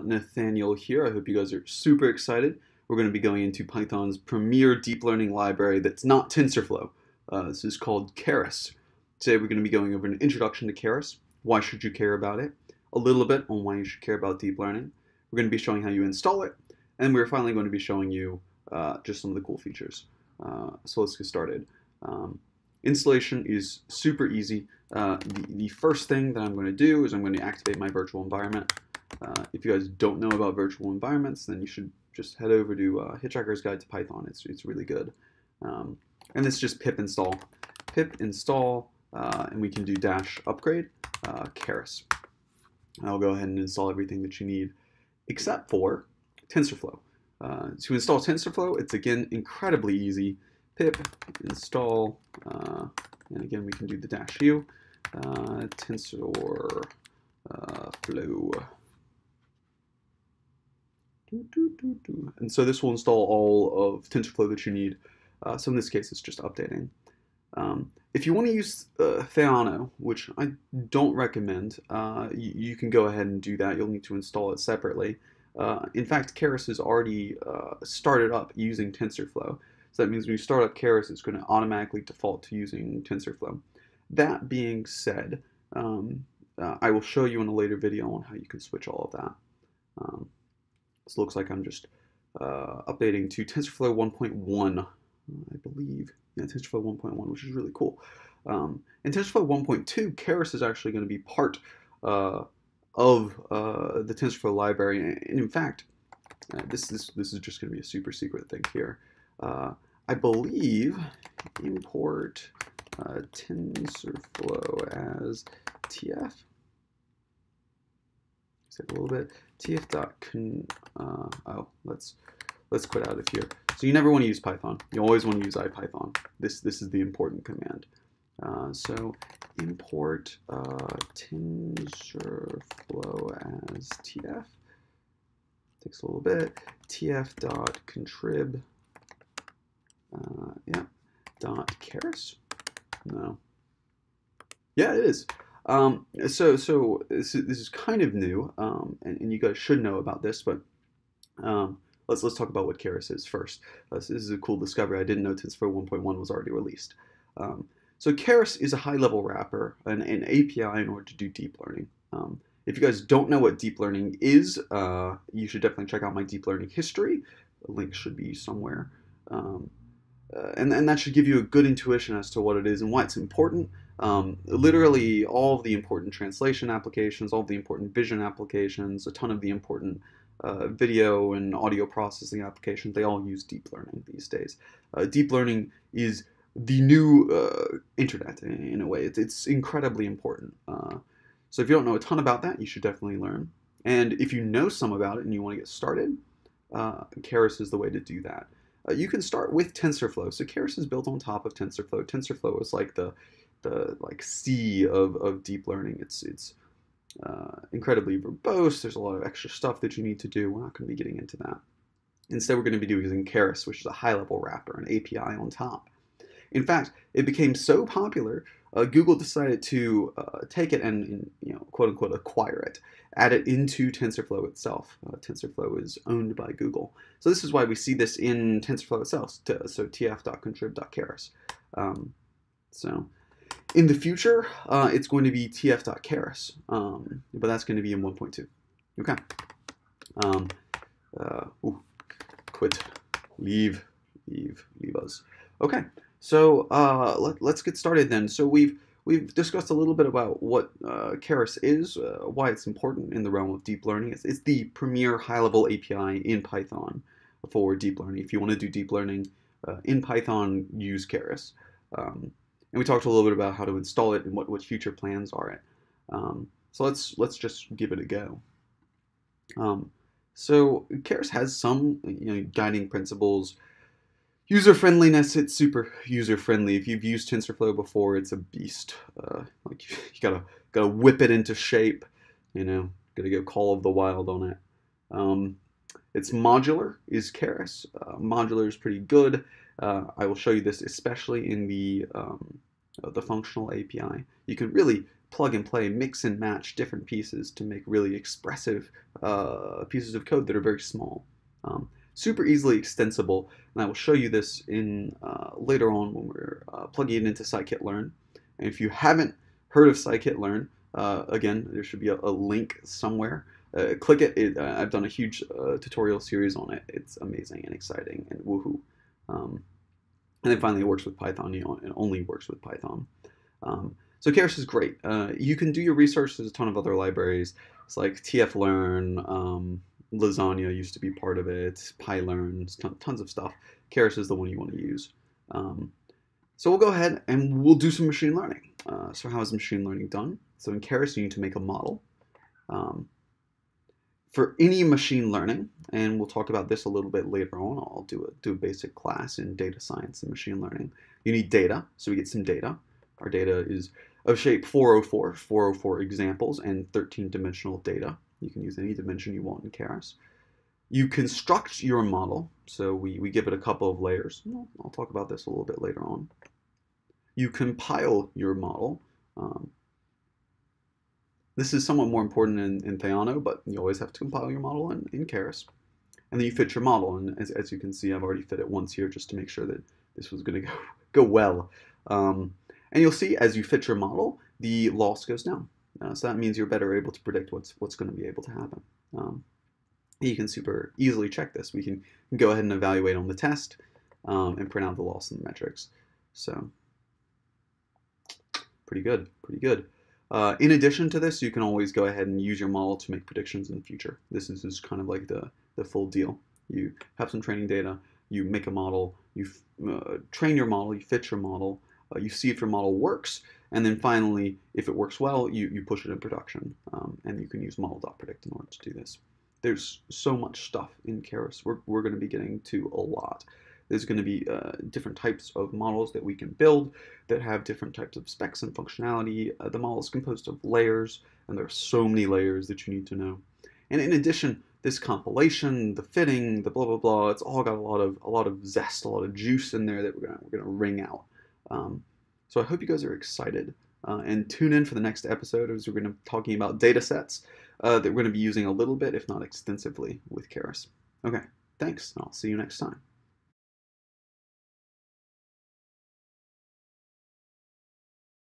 Nathaniel here. I hope you guys are super excited. We're going to be going into Python's premier deep learning library that's not TensorFlow. Uh, this is called Keras. Today we're going to be going over an introduction to Keras. Why should you care about it? A little bit on why you should care about deep learning. We're going to be showing how you install it, and we're finally going to be showing you uh, just some of the cool features. Uh, so let's get started. Um, installation is super easy. Uh, the, the, first thing that I'm going to do is I'm going to activate my virtual environment. Uh, if you guys don't know about virtual environments, then you should just head over to uh, Hitchhiker's Guide to Python. It's, it's really good. Um, and it's just pip install. Pip install, uh, and we can do dash upgrade, uh, Keras. I'll go ahead and install everything that you need, except for TensorFlow. Uh, to install TensorFlow, it's again incredibly easy. Pip install, uh, and again we can do the dash u, uh, TensorFlow. And so this will install all of TensorFlow that you need. Uh, so in this case, it's just updating. Um, if you want to use uh, Theano, which I don't recommend, uh, you, you, can go ahead and do that. You'll need to install it separately. Uh, in fact, Keras has already uh, started up using TensorFlow. So that means when you start up Keras, it's going to automatically default to using TensorFlow. That being said, um, uh, I will show you in a later video on how you can switch all of that. Um, this looks like I'm just uh, updating to TensorFlow 1.1, I believe. Yeah, TensorFlow 1.1, which is really cool. Um, in TensorFlow 1.2, Keras is actually going to be part uh, of uh, the TensorFlow library. And in fact, uh, this, this, this is just going to be a super secret thing here. Uh, I believe import uh, TensorFlow as TF a little bit. tf dot con, uh, oh, let's let's quit out of here. So you never want to use Python. You always want to use IPython. This this is the important command. Uh, so import uh, TensorFlow as TF. Takes a little bit. TF dot contrib. Uh, yeah. Dot Keras. No. Yeah, it is. Um, so so this is, this is kind of new, um, and, and, you guys should know about this, but um, let's let's talk about what Keras is first. Uh, this is a cool discovery. I didn't know TensorFlow 1.1 was already released. Um, so Keras is a high-level wrapper, an, an, API in order to do deep learning. Um, if you guys don't know what deep learning is, uh, you should definitely check out my deep learning history. The link should be somewhere. Um, uh, and, and that should give you a good intuition as to what it is and why it's important. Um, literally, all of the important translation applications, all of the important vision applications, a ton of the important uh, video and audio processing applications, they all use deep learning these days. Uh, deep learning is the new uh, internet in, in, a way. It's, it's incredibly important. Uh, so if you don't know a ton about that, you should definitely learn. And if you know some about it and you want to get started, uh, Keras is the way to do that. Uh, you can start with TensorFlow. So Keras is built on top of TensorFlow. TensorFlow is like the the like C of, of deep learning. It's it's uh, incredibly verbose. There's a lot of extra stuff that you need to do. We're not going to be getting into that. Instead, we're going to be doing using Keras, which is a high-level wrapper, an API on top. In fact, it became so popular, uh, Google decided to uh, take it and, and, you know, quote unquote, acquire it, add it into TensorFlow itself. Uh, TensorFlow is owned by Google, so this is why we see this in TensorFlow itself. So tf.contrib.keras. Um, so in the future, uh, it's going to be tf.keras, um, but that's going to be in 1.2. Okay. Um, uh, ooh, quit, leave, leave, leave us. Okay, so uh, let, us get started then. So we've we've discussed a little bit about what uh, Keras is, uh, why it's important in the realm of deep learning. It's, it's the premier high-level API in Python for deep learning. If you want to do deep learning uh, in Python, use Keras. Um, and we talked a little bit about how to install it and what, what future plans are it. Um, so let's let's just give it a go. Um, so Keras has some you know guiding principles. User friendliness, it's super user friendly. If you've used TensorFlow before, it's a beast. Uh, like you gotta gotta whip it into shape. You know, gotta go Call of the Wild on it. Um, it's modular is Keras. Uh, modular is pretty good. Uh, I will show you this especially in the, um, uh, the functional API. You can really plug and play, mix and match different pieces to make really expressive uh, pieces of code that are very small. Um, super easily extensible, and I will show you this in uh, later on when we're uh, plugging it into scikit-learn. And if you haven't heard of scikit-learn, uh, again, there should be a, a link somewhere. Uh, click it. it uh, I've done a huge tutorial series on it. It's amazing and exciting and woohoo. Um, and then finally, it works with Python. You know, it only works with Python. Um, so Keras is great. Uh, you can do your research. There's a ton of other libraries. It's like tflearn, um, Lasagne used to be part of it, PyLearn, ton, tons of stuff. Keras is the one you want to use. Um, so we'll go ahead and we'll do some machine learning. Uh, so how is machine learning done? So in Keras, you need to make a model. Um, for any machine learning, and we'll talk about this a little bit later on, I'll do a, do a basic class in data science and machine learning. You need data, so we get some data. Our data is of shape 404, 404 examples, and 13 dimensional data. You can use any dimension you want in Keras. You construct your model, so we, we give it a couple of layers. I'll talk about this a little bit later on. You compile your model. Um, this is somewhat more important in, in Theano, but you always have to compile your model in, in Keras. And then you fit your model, and as, as you can see, I've already fit it once here just to make sure that this was going to go, go well. Um, and you'll see as you fit your model, the loss goes down. Uh, so that means you're better able to predict what's what's going to be able to happen. Um, you can super easily check this. We can go ahead and evaluate on the test um, and print out the loss and the metrics. So pretty good, pretty good. Uh, in addition to this, you can always go ahead and use your model to make predictions in the future. This is just kind of like the, the full deal. You have some training data, you make a model, you uh, train your model, you fit your model, uh, you see if your model works, and then finally, if it works well, you, you push it in production, um, and you can use model.predict in order to do this. There's so much stuff in Keras. We're, we're going to be getting to a lot. There's going to be uh, different types of models that we can build that have different types of specs and functionality. Uh, the model is composed of layers, and there are so many layers that you need to know. And in addition, this compilation, the fitting, the blah blah blah, it's all got a lot of a lot of zest, a lot of juice in there that we're gonna we're gonna wring out. Um, so I hope you guys are excited. Uh, and tune in for the next episode as we're going to be talking about data sets uh, that we're going to be using a little bit, if not extensively, with Keras. Okay, thanks. I'll see you next time.